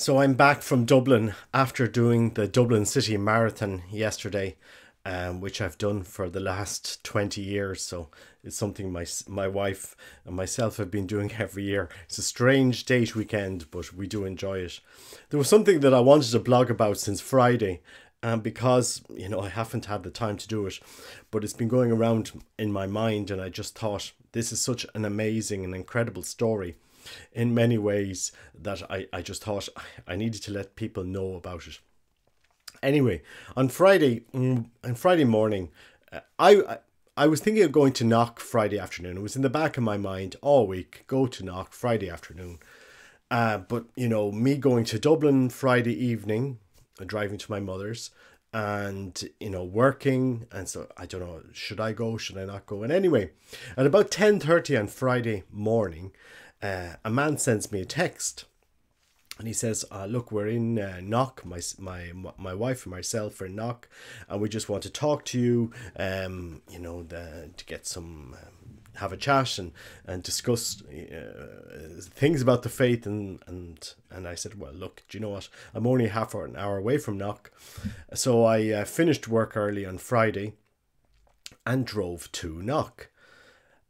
So I'm back from Dublin after doing the Dublin City Marathon yesterday, um, which I've done for the last 20 years. So it's something my my wife and myself have been doing every year. It's a strange date weekend, but we do enjoy it. There was something that I wanted to blog about since Friday, and because you know I haven't had the time to do it, but it's been going around in my mind, and I just thought this is such an amazing and incredible story in many ways that I, I just thought I needed to let people know about it. Anyway, on Friday, mm, on Friday morning, uh, I, I was thinking of going to Knock Friday afternoon. It was in the back of my mind all week. Go to Knock Friday afternoon. Uh, but you know, me going to Dublin Friday evening, and driving to my mother's, and you know working and so i don't know should i go should i not go and anyway at about 10.30 on friday morning uh, a man sends me a text and he says, uh, "Look, we're in uh, Knock. My my my wife and myself are in Knock, and we just want to talk to you. Um, you know, the, to get some, um, have a chat and and discuss uh, things about the faith." And and and I said, "Well, look, do you know what? I'm only half an hour away from Knock, so I uh, finished work early on Friday, and drove to Knock."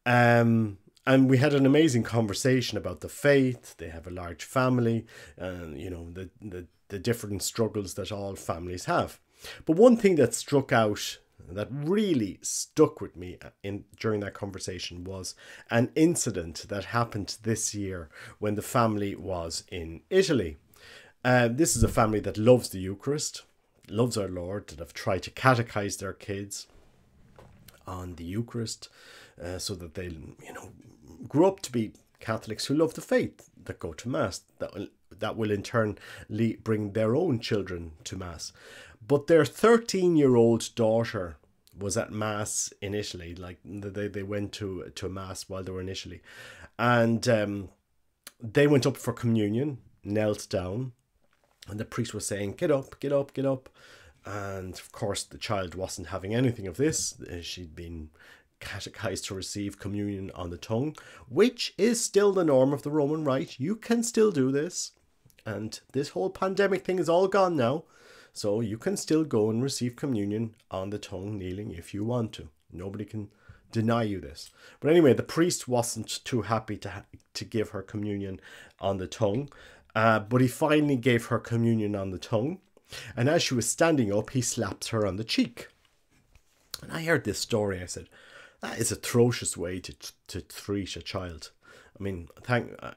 Um, and we had an amazing conversation about the faith. They have a large family, and you know the the, the different struggles that all families have. But one thing that struck out that really stuck with me in during that conversation was an incident that happened this year when the family was in Italy. Uh, this is a family that loves the Eucharist, loves our Lord, that have tried to catechize their kids on the Eucharist, uh, so that they, you know, grow up to be Catholics who love the faith, that go to Mass, that will, that will in turn bring their own children to Mass. But their 13 year old daughter was at Mass in Italy, like they, they went to, to Mass while they were in Italy. And um, they went up for communion, knelt down, and the priest was saying, Get up, get up, get up. And of course, the child wasn't having anything of this. She'd been catechized to receive communion on the tongue, which is still the norm of the Roman Rite. You can still do this. And this whole pandemic thing is all gone now. So you can still go and receive communion on the tongue, kneeling if you want to. Nobody can deny you this. But anyway, the priest wasn't too happy to, ha- to give her communion on the tongue. Uh, but he finally gave her communion on the tongue. And as she was standing up, he slapped her on the cheek. And I heard this story. I said, that is atrocious way to to treat a child. I mean, thank uh,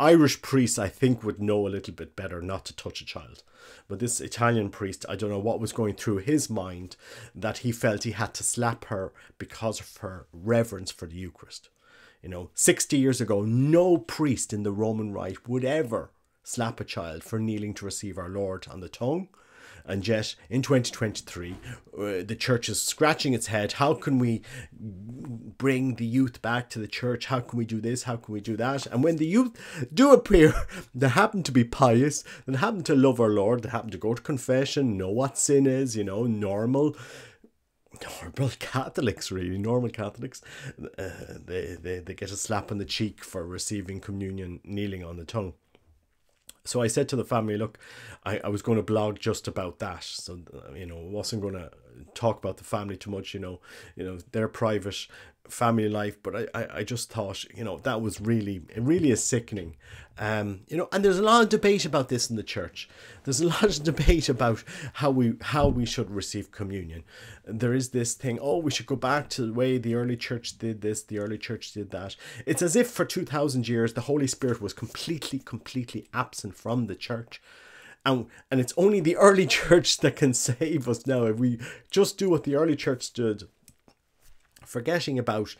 Irish priests, I think, would know a little bit better not to touch a child. But this Italian priest, I don't know what was going through his mind that he felt he had to slap her because of her reverence for the Eucharist. You know, 60 years ago, no priest in the Roman Rite would ever slap a child for kneeling to receive our Lord on the tongue and yet, in 2023, uh, the church is scratching its head. How can we bring the youth back to the church? How can we do this? How can we do that? And when the youth do appear, they happen to be pious, they happen to love our Lord, they happen to go to confession, know what sin is, you know, normal normal Catholics, really, normal Catholics, uh, they, they, they get a slap on the cheek for receiving communion kneeling on the tongue. So I said to the family, look, I, I was going to blog just about that. So, you know, I wasn't going to talk about the family too much, you know, you know, their private family life. But I, I, I just thought, you know, that was really, it really is sickening. Um, you know, and there's a lot of debate about this in the church. There's a lot of debate about how we how we should receive communion. There is this thing, oh, we should go back to the way the early church did this, the early church did that. It's as if for two thousand years the Holy Spirit was completely, completely absent from the church. And, and it's only the early church that can save us now. If we just do what the early church did, forgetting about,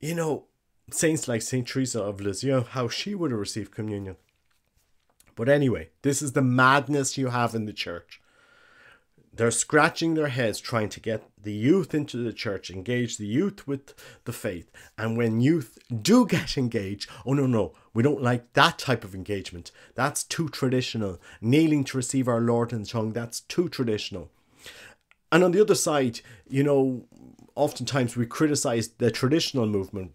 you know, saints like Saint Teresa of Lisieux, how she would have received communion. But anyway, this is the madness you have in the church. They're scratching their heads trying to get the youth into the church, engage the youth with the faith. And when youth do get engaged, oh no, no, we don't like that type of engagement. That's too traditional. Kneeling to receive our Lord in tongue, that's too traditional. And on the other side, you know, oftentimes we criticize the traditional movement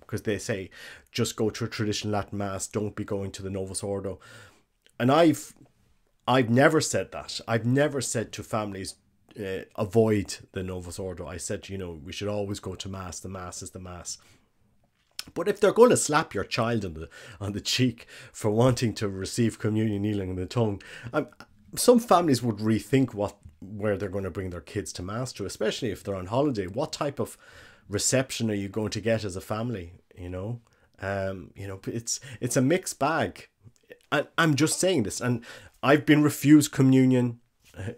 because they say just go to a traditional Latin mass, don't be going to the Novus Ordo. and I've I've never said that. I've never said to families uh, avoid the Novus Ordo. I said, you know, we should always go to mass. The mass is the mass. But if they're going to slap your child on the on the cheek for wanting to receive communion kneeling in the tongue, I'm, some families would rethink what where they're going to bring their kids to mass to, especially if they're on holiday. What type of reception are you going to get as a family? You know, um, you know, it's it's a mixed bag. I, I'm just saying this, and I've been refused communion uh,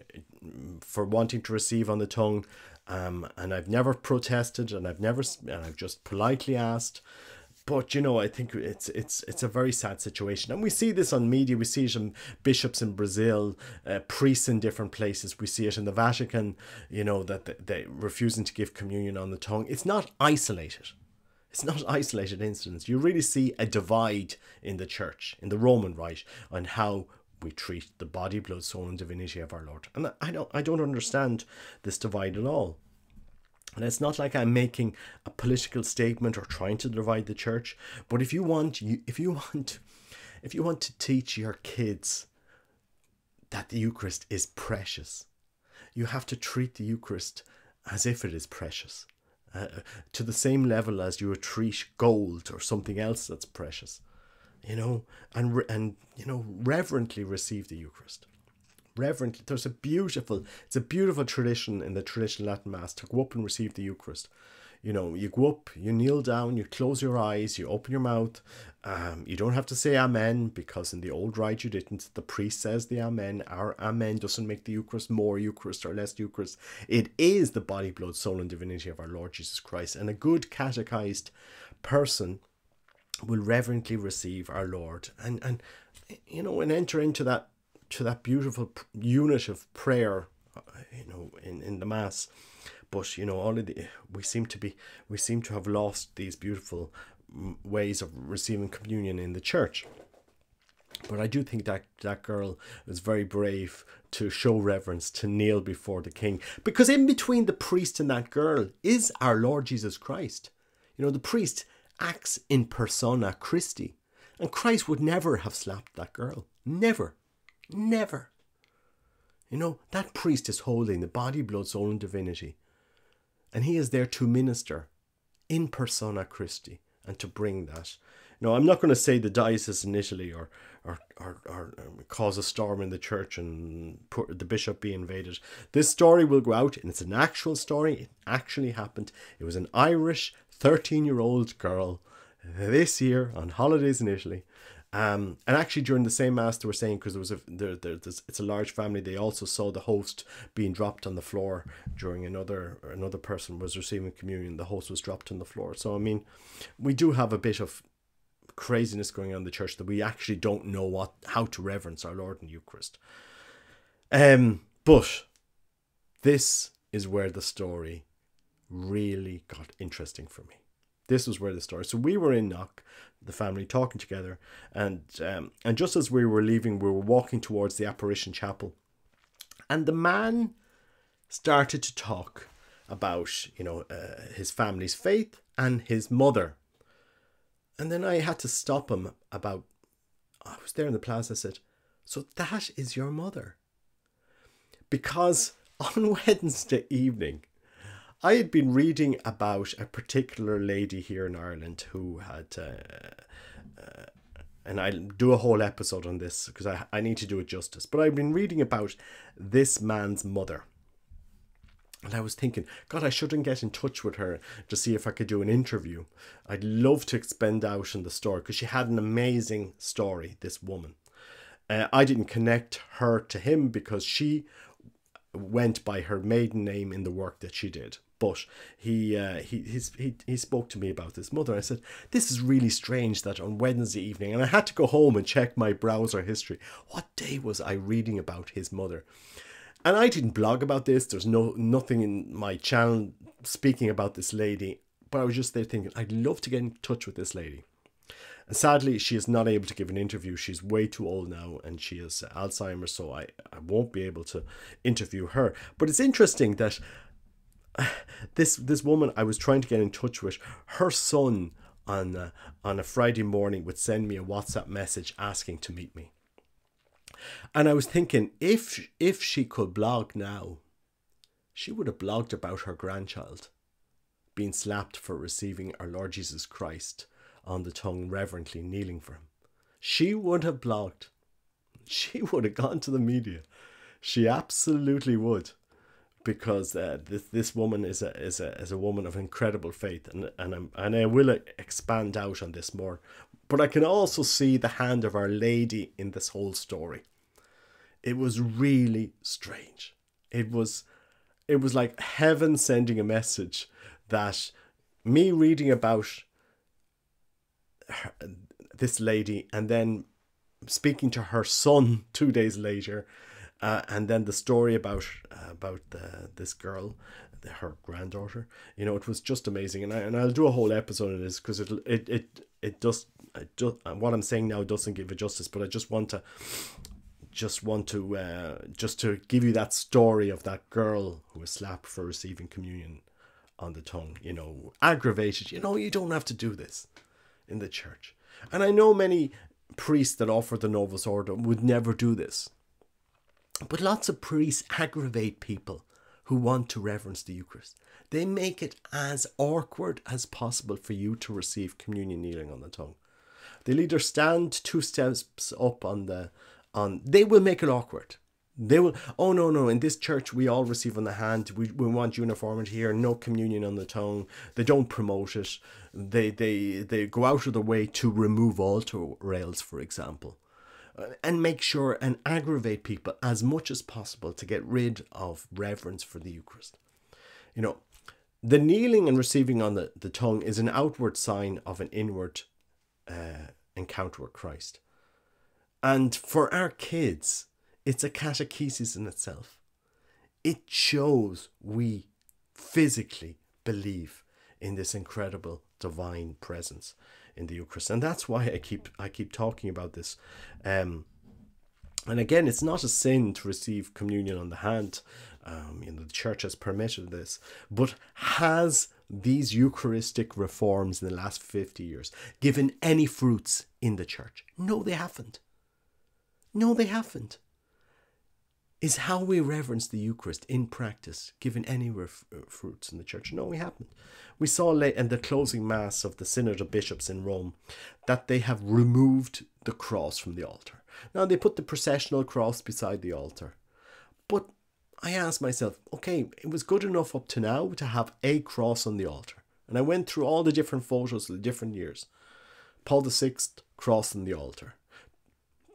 for wanting to receive on the tongue. Um, and I've never protested, and I've never, and I've just politely asked. But you know, I think it's it's it's a very sad situation, and we see this on media. We see it in bishops in Brazil, uh, priests in different places. We see it in the Vatican. You know that they, they refusing to give communion on the tongue. It's not isolated. It's not isolated incidents. You really see a divide in the church, in the Roman Rite, on how we treat the body, blood, soul, and divinity of our Lord. And I don't, I don't understand this divide at all. And it's not like I'm making a political statement or trying to divide the church. But if you want, if you want, if you want to teach your kids that the Eucharist is precious, you have to treat the Eucharist as if it is precious, uh, to the same level as you would treat gold or something else that's precious you know, and and you know, reverently receive the Eucharist. Reverently, there's a beautiful, it's a beautiful tradition in the traditional Latin Mass to go up and receive the Eucharist. You know, you go up, you kneel down, you close your eyes, you open your mouth. Um, you don't have to say Amen because in the old rite you didn't. The priest says the Amen. Our Amen doesn't make the Eucharist more Eucharist or less Eucharist. It is the body, blood, soul, and divinity of our Lord Jesus Christ. And a good catechized person will reverently receive our Lord and and you know and enter into that to that beautiful unit of prayer uh, you know in, in the mass but you know all of the we seem to be we seem to have lost these beautiful ways of receiving communion in the church but I do think that that girl was very brave to show reverence, to kneel before the king. Because in between the priest and that girl is our Lord Jesus Christ. You know, the priest acts in persona Christi. And Christ would never have slapped that girl. Never. Never. You know, that priest is holding the body, blood, soul, and divinity. And he is there to minister in persona Christi and to bring that. Know, I'm not going to say the diocese in Italy or, or, or, or cause a storm in the church and put the bishop be invaded. This story will go out, and it's an actual story. It actually happened. It was an Irish 13 year old girl this year on holidays in Italy. Um, and actually, during the same mass, they were saying because there was a there, there it's a large family. They also saw the host being dropped on the floor during another another person was receiving communion. The host was dropped on the floor. So I mean, we do have a bit of craziness going on in the church that we actually don't know what how to reverence our Lord in Eucharist. Um, but this is where the story really got interesting for me. This was where the story. So we were in Knock, the family talking together, and um, and just as we were leaving, we were walking towards the apparition chapel, and the man started to talk about you know uh, his family's faith and his mother, and then I had to stop him about. I was there in the plaza. I said, "So that is your mother," because on Wednesday evening I had been reading about a particular lady here in Ireland who had, uh, uh, and I'll do a whole episode on this because I, I need to do it justice, but I've been reading about this man's mother. And I was thinking, God, I shouldn't get in touch with her to see if I could do an interview. I'd love to expend out on the story because she had an amazing story, this woman. Uh, I didn't connect her to him because she went by her maiden name in the work that she did. But he, uh, he, he, he spoke to me about his mother. I said, This is really strange that on Wednesday evening, and I had to go home and check my browser history. What day was I reading about his mother? And I didn't blog about this. There's no nothing in my channel speaking about this lady. But I was just there thinking, I'd love to get in touch with this lady. And sadly, she is not able to give an interview. She's way too old now and she has Alzheimer's, so I, I won't be able to interview her. But it's interesting that this this woman I was trying to get in touch with, her son on uh, on a Friday morning would send me a WhatsApp message asking to meet me. And I was thinking, if if she could blog now, she would have blogged about her grandchild being slapped for receiving our Lord Jesus Christ on the tongue, reverently kneeling for him. She would have blogged. She would have gone to the media. She absolutely would, because uh, this this woman is a is a is a woman of incredible faith, and and I'm, and I will expand out on this more. But I can also see the hand of Our Lady in this whole story. It was really strange. It was it was like heaven sending a message that me reading about her, this lady and then speaking to her son two days later uh, and then the story about uh, about the, this girl her granddaughter you know it was just amazing. And, I, and I'll do a whole episode on this because it, it it it does it just what I'm saying now doesn't give it justice but I just want to just want to uh, just to give you that story of that girl who was slapped for receiving communion on the tongue you know aggravated. You know you don't have to do this in the church. And I know many priests that offer the Novus Ordo would never do this. But lots of priests aggravate people who want to reverence the Eucharist. They make it as awkward as possible for you to receive communion kneeling on the tongue. They'll either stand two steps up on the on they will make it awkward. They will, oh no, no, in this church we all receive on the hand. We, we want uniformity here, no communion on the tongue. They don't promote it. They, they, they go out of the way to remove altar rails, for example, and make sure and aggravate people as much as possible to get rid of reverence for the Eucharist. You know, the kneeling and receiving on the, the tongue is an outward sign of an inward uh, encounter with Christ. And for our kids, it's a catechesis in itself. It shows we physically believe in this incredible divine presence in the Eucharist, and that's why I keep I keep talking about this. Um, and again, it's not a sin to receive communion on the hand. Um, you know, the church has permitted this, but has these Eucharistic reforms in the last 50 years given any fruits in the church? No, they haven't. No, they haven't is how we reverence the Eucharist in practice, given any uh, fruits in the church. No, we haven't. We saw late in the closing mass of the Synod of Bishops in Rome that they have removed the cross from the altar. Now they put the processional cross beside the altar. But I asked myself, okay, it was good enough up to now to have a cross on the altar. And I went through all the different photos of the different years. Paul VI, cross on the altar.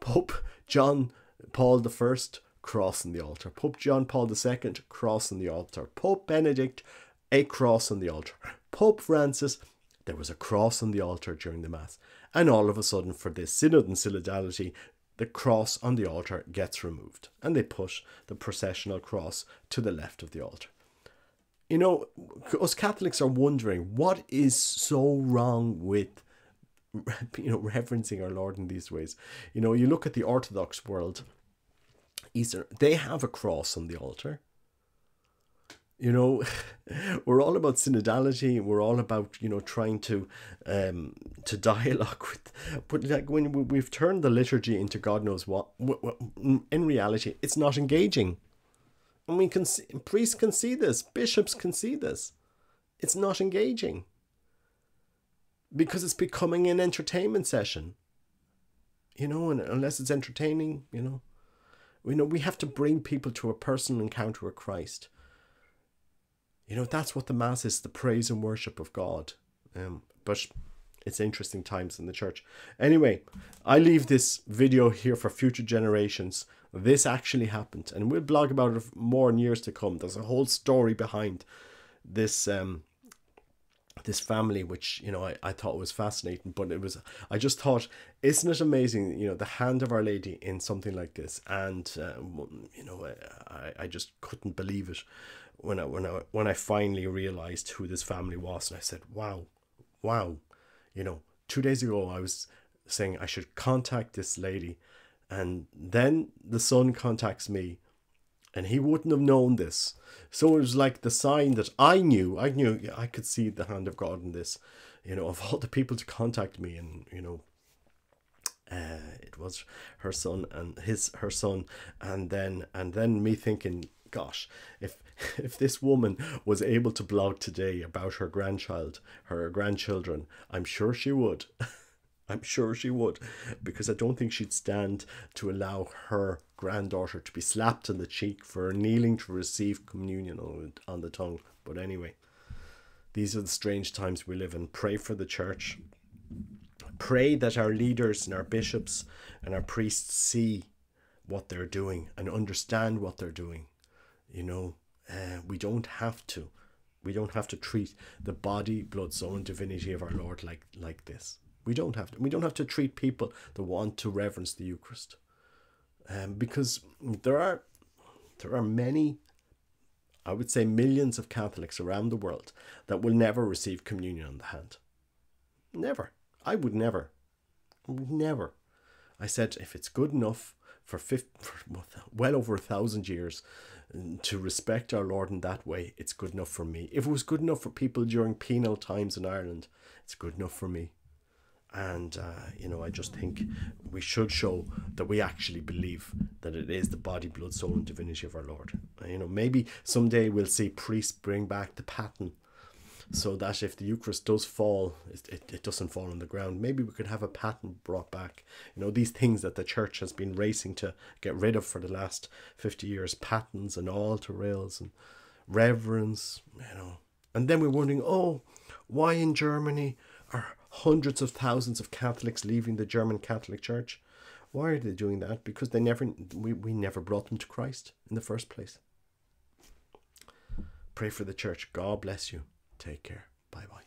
Pope John Paul First cross on the altar. Pope John Paul II, cross on the altar. Pope Benedict, a cross on the altar. Pope Francis, there was a cross on the altar during the Mass. And all of a sudden, for this synod and synodality, the cross on the altar gets removed. And they put the processional cross to the left of the altar. You know, us Catholics are wondering what is so wrong with you know reverencing our Lord in these ways. You know, you look at the Orthodox world Easter, they have a cross on the altar. You know, we're all about synodality. We're all about you know trying to um to dialogue with, but like when we've turned the liturgy into God knows what, in reality, it's not engaging. And we can see, priests can see this, bishops can see this. It's not engaging because it's becoming an entertainment session. You know, and unless it's entertaining, you know, you know, we have to bring people to a personal encounter with Christ. You know, that's what the Mass is the praise and worship of God. Um, but it's interesting times in the church. Anyway, I leave this video here for future generations. This actually happened, and we'll blog about it more in years to come. There's a whole story behind this um, this family which you know I, I thought was fascinating but it was i just thought isn't it amazing you know the hand of our lady in something like this? And uh, you know I, I just couldn't believe it when I when I when I finally realized who this family was. And I said wow wow. You know two days ago I was saying I should contact this lady. And then the son contacts me and he wouldn't have known this. So it was like the sign that I knew. I knew I could see the hand of God in this, you know, of all the people to contact me, and you know, Uh, it was her son and his her son, and then and then me thinking, gosh, if if this woman was able to blog today about her grandchild, her grandchildren, I'm sure she would. I'm sure she would, because I don't think she'd stand to allow her granddaughter to be slapped in the cheek for kneeling to receive communion on, on the tongue. But anyway, these are the strange times we live in. Pray for the church. Pray that our leaders and our bishops and our priests see what they're doing and understand what they're doing. You know, uh, we don't have to. We don't have to treat the body, blood, soul, and divinity of our Lord like like this. We don't have to. We don't have to treat people that want to reverence the Eucharist, um, because there are there are many, I would say millions of Catholics around the world that will never receive communion on the hand. Never. I would never. Never. I said if it's good enough for, 50, for well over a thousand years to respect our Lord in that way, it's good enough for me. If it was good enough for people during penal times in Ireland, it's good enough for me. And, uh, you know, I just think we should show that we actually believe that it is the body, blood, soul, and divinity of our Lord. You know, maybe someday we'll see priests bring back the paten so that if the Eucharist does fall, it, it, it doesn't fall on the ground. Maybe we could have a paten brought back. You know, these things that the church has been racing to get rid of for the last 50 years patens and altar rails and reverence, you know. And then we're wondering, oh, why in Germany are hundreds of thousands of Catholics leaving the German Catholic Church? Why are they doing that? Because they never we, we never brought them to Christ in the first place. Pray for the church. God bless you. Take care. Bye bye.